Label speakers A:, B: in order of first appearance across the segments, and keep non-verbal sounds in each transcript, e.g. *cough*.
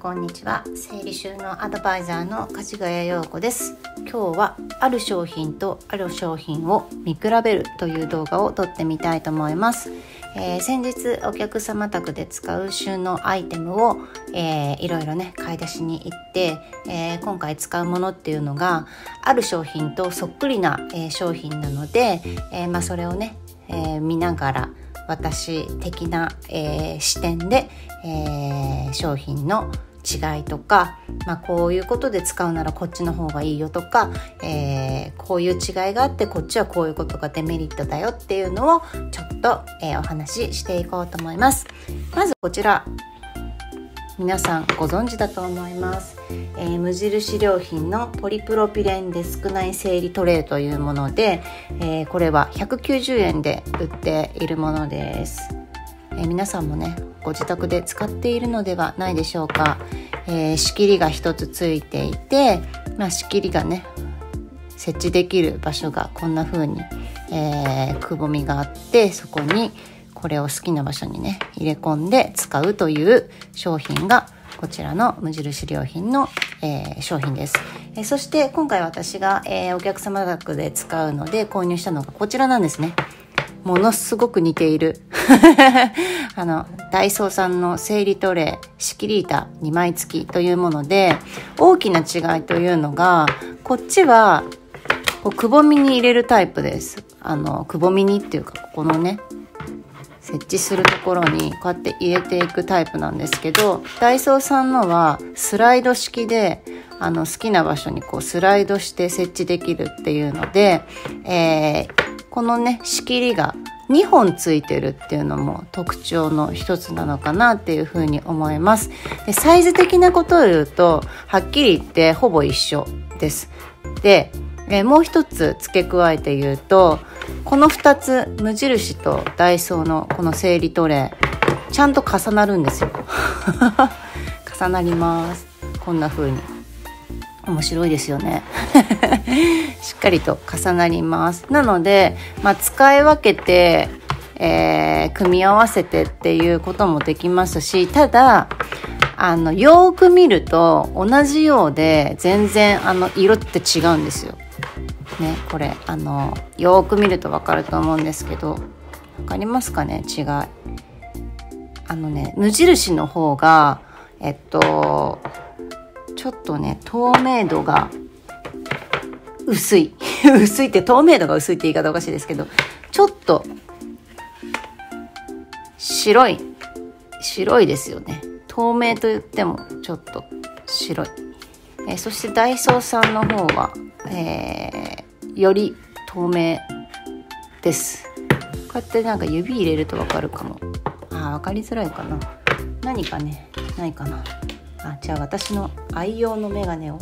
A: こんにちは。整理収納アドバイザーの梶ヶ谷陽子です。今日はある商品とある商品を見比べるという動画を撮ってみたいと思います、えー、先日お客様宅で使う収納アイテムを、えー、いろいろね買い出しに行って、えー、今回使うものっていうのがある商品とそっくりな、えー、商品なので、えーまあ、それをね、えー、見ながら私的な、えー、視点で、えー、商品の違いとか、まあ、こういうことで使うならこっちの方がいいよとか、えー、こういう違いがあってこっちはこういうことがデメリットだよっていうのをちょっと、えー、お話ししていこうと思います。まずこちら。皆さんご存知だと思います、えー、無印良品のポリプロピレンで少ない整理トレイというもので、え、これは190円で売っているものです、え、皆さんもねご自宅で使っているのではないでしょうか、え仕切りが1つついていて、まあ、仕切りがね設置できる場所がこんな風に、えくぼみがあってそこにこれを好きな場所にね入れ込んで使うという商品がこちらの無印良品の、えー、商品です、え、そして今回私が、え、お客様額で使うので購入したのがこちらなんですね。ものすごく似ている。*laughs* あのダイソーさんの整理トレー仕切り板2枚付きというもので大きな違いというのがこっちはこうくぼみに入れるタイプです。あのくぼみにっていうかここのね設置するところにこうやって入れていくタイプなんですけどダイソーさんのはスライド式であの好きな場所にこうスライドして設置できるっていうので、えー、このね仕切りが2本ついてるっていうのも特徴の一つなのかなっていうふうに思います。でサイズ的なことを言うとはっきり言ってほぼ一緒です。でえもう一つ付け加えて言うとこの2つ無印とダイソーのこの整理トレーちゃんと重なるんですよ。*laughs* 重なります。こんな風に。面白いですよね。*laughs* しっかりと重なります。なので、まあ、使い分けて、えー、組み合わせてっていうこともできますしただあのよーく見ると同じようで全然あの色って違うんですよ。ねこれあのよーく見ると分かると思うんですけど分かりますかね？違い。あのね無印の方がえっとちょっとね透明度が薄い。*laughs* 薄いって透明度が薄いって言い方おかしいですけどちょっと白い。白いですよね。透明と言ってもちょっと白い、えそしてダイソーさんの方は、えより透明です。こうやってなんか指入れるとわかるかも。あ分かりづらいかな。何かねないかな。あじゃあ私の愛用のメガネを。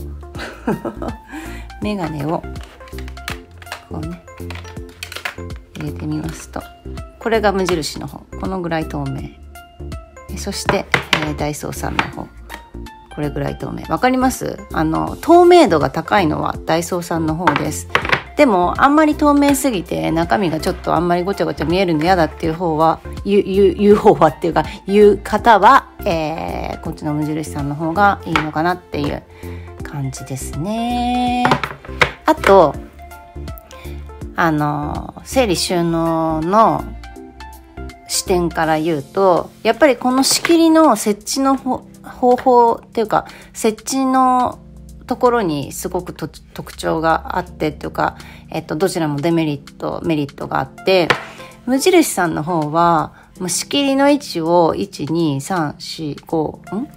A: *laughs* メガネをこうね入れてみますと。これが無印の方。このぐらい透明。そして、えー、ダイソーさんの方。これぐらい透明。わかります？あの透明度が高いのはダイソーさんの方です。でもあんまり透明すぎて中身がちょっとあんまりごちゃごちゃ見えるの嫌だっていう方は言う方はっていうか言う方は、えー、こっちの無印さんの方がいいのかなっていう感じですね。あとあの整理収納の視点から言うとやっぱりこの仕切りの設置の方法っていうか設置のところにすごく特徴があってというか、えっと、どちらもデメリット、メリットがあって、無印さんの方は、仕切りの位置を1、2、3、4、5、ん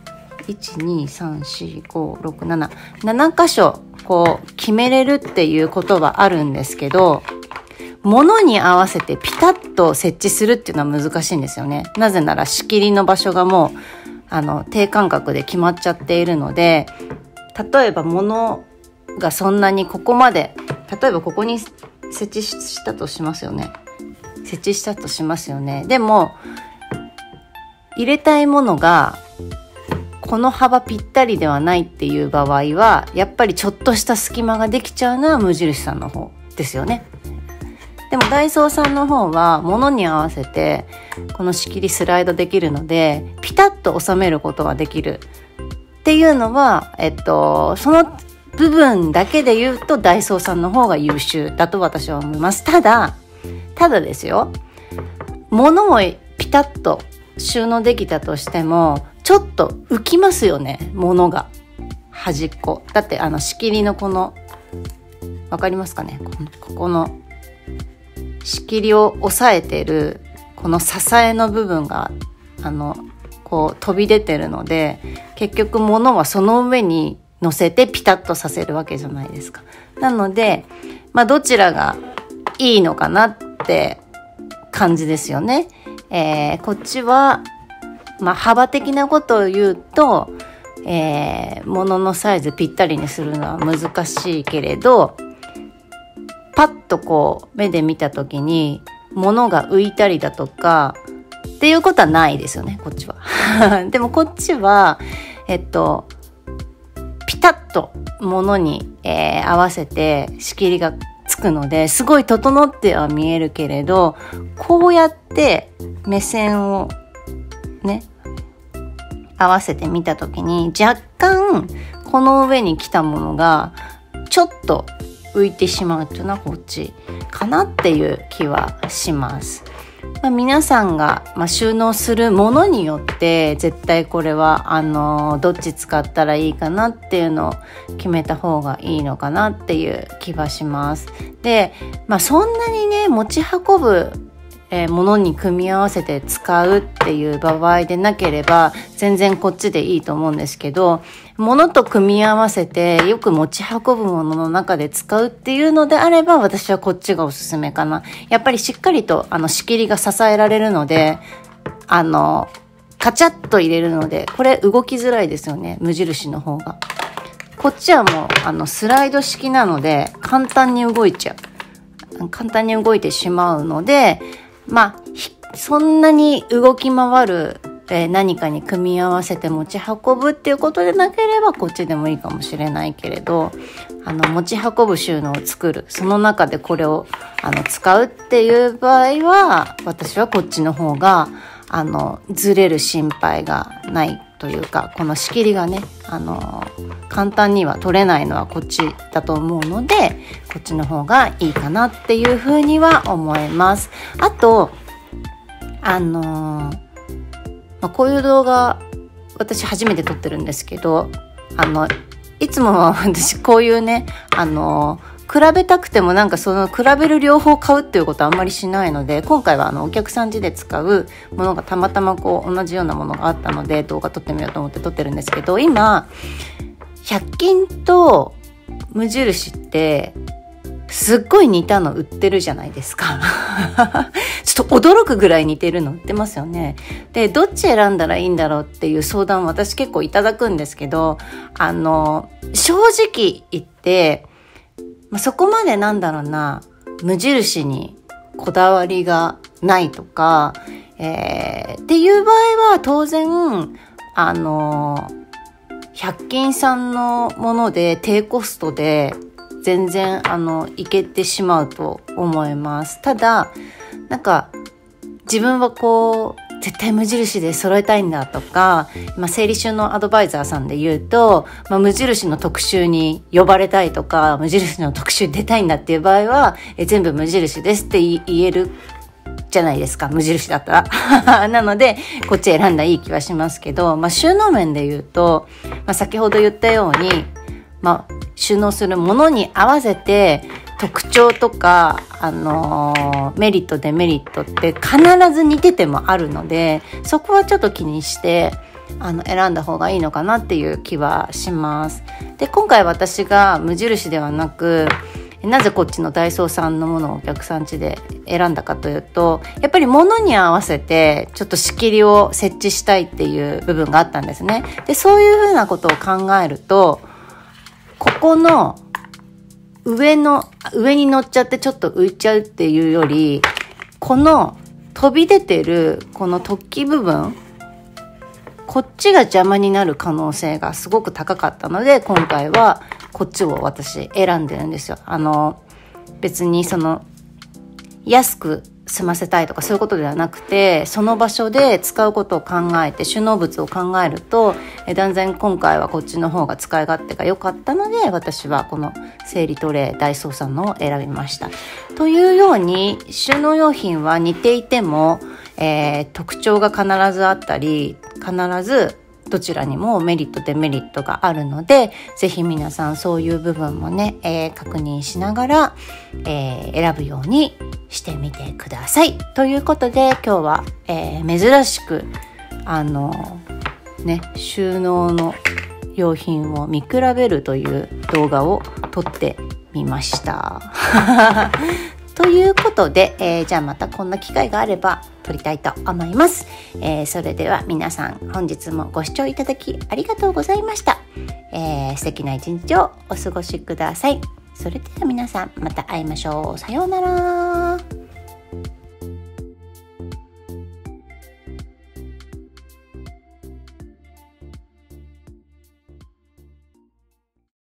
A: ?1、2、3、4、5、6、7、7箇所、こう、決めれるっていうことはあるんですけど、物に合わせてピタッと設置するっていうのは難しいんですよね。なぜなら仕切りの場所がもう、あの、低間隔で決まっちゃっているので、例えば物がそんなにここまで例えばここに設置したとしますよね設置したとしますよねでも入れたいものがこの幅ぴったりではないっていう場合はやっぱりちょっとした隙間ができちゃうのは無印さんの方ですよねでもダイソーさんの方は物に合わせてこの仕切りスライドできるのでピタッと収めることができるっていうのは、えっと、その部分だけで言うとダイソーさんの方が優秀だと私は思います。ただ、ただですよ、物をピタッと収納できたとしても、ちょっと浮きますよね、物が。端っこ。だってあの仕切りのこの、わかりますかね？ここの仕切りを押さえてるこの支えの部分があのこう飛び出てるので結局物はその上に乗せてピタッとさせるわけじゃないですか。なので、まあ、どちらがいいのかなっって感じですよね。えー、こっちは、まあ、幅的なことを言うと、えー、物のサイズぴったりにするのは難しいけれど、パッとこう目で見た時に物が浮いたりだとかっていうことはないですよねこっちは。*laughs* でもこっちはえっとピタッと物に、えー、合わせて仕切りがくのですごい整っては見えるけれどこうやって目線をね合わせてみた時に若干この上に来たものがちょっと浮いてしまうっていうのはこっちかなっていう気はします。まあ、皆さんが、まあ、収納するものによって絶対これはあのどっち使ったらいいかなっていうのを決めた方がいいのかなっていう気はします。で、まあ、そんなにね持ち運ぶえー、ものに組み合わせて使うっていう場合でなければ全然こっちでいいと思うんですけど、ものと組み合わせてよく持ち運ぶものの中で使うっていうのであれば私はこっちがおすすめかな。やっぱりしっかりとあの仕切りが支えられるので、あの、カチャッと入れるので、これ動きづらいですよね。無印の方が。こっちはもうあのスライド式なので簡単に動いちゃう。簡単に動いてしまうので、まあ、そんなに動き回る、えー、何かに組み合わせて持ち運ぶっていうことでなければこっちでもいいかもしれないけれど、あの、持ち運ぶ収納を作る。その中でこれを、あの、使うっていう場合は、私はこっちの方が、あの、ずれる心配がないというか、この仕切りがね、あの、簡単には取れないのはこっちだと思うので、こっちの方がいいかなっていうふうには思います。あと、あのまあ、こういう動画、私初めて撮ってるんですけど、あの、いつも私こういうね、あの比べたくてもなんかその比べる両方買うっていうことはあんまりしないので今回はあのお客さん家で使うものがたまたまこう同じようなものがあったので動画撮ってみようと思って撮ってるんですけど今100均と無印ってすっごい似たの売ってるじゃないですか *laughs* ちょっと驚くぐらい似てるの売ってますよね。で、どっち選んだらいいんだろうっていう相談を私結構いただくんですけど、あの、正直言って、まあ、そこまでなんだろうな、無印にこだわりがないとか、えー、っていう場合は当然、あの、100均さんのもので低コストで全然あのいけてしまうと思います。ただ、なんか自分はこう絶対無印で揃えたいんだとか、まあ、生理収納アドバイザーさんで言うと、まあ、無印の特集に呼ばれたいとか、無印の特集出たいんだっていう場合は、え全部無印ですって言えるじゃないですか、無印だったら。*laughs* なので、こっち選んだいい気はしますけど、まあ、収納面で言うと、まあ、先ほど言ったように、まあ、収納するものに合わせて、特徴とか、あのー、メリットデメリットって必ず似ててもあるのでそこはちょっと気にしてあの選んだ方がいいのかなっていう気はします。で今回私が無印ではなくなぜこっちのダイソーさんのものをお客さん家で選んだかというとやっぱり物に合わせてちょっと仕切りを設置したいっていう部分があったんですね。でそういうふうなことを考えるとここの上の、上に乗っちゃってちょっと浮いちゃうっていうより、この飛び出てるこの突起部分、こっちが邪魔になる可能性がすごく高かったので、今回はこっちを私選んでるんですよ。あの、別にその、安く済ませたいとかそういうことではなくてその場所で使うことを考えて収納物を考えるとえ断然今回はこっちの方が使い勝手が良かったので私はこの整理トレイダイソーさんのを選びました。というように収納用品は似ていても、えー、特徴が必ずあったり必ずどちらにもメリットデメリットがあるので是非皆さんそういう部分もね、えー、確認しながら、えー、選ぶようにしてみてください。ということで今日は、えー、珍しくあのね収納の用品を見比べるという動画を撮ってみました。*laughs* ということで、えー、じゃあまたこんな機会があれば撮りたいと思います、えー、それでは皆さん本日もご視聴いただきありがとうございました、えー、素敵な一日をお過ごしください。それでは皆さんまた会いましょう。さようなら。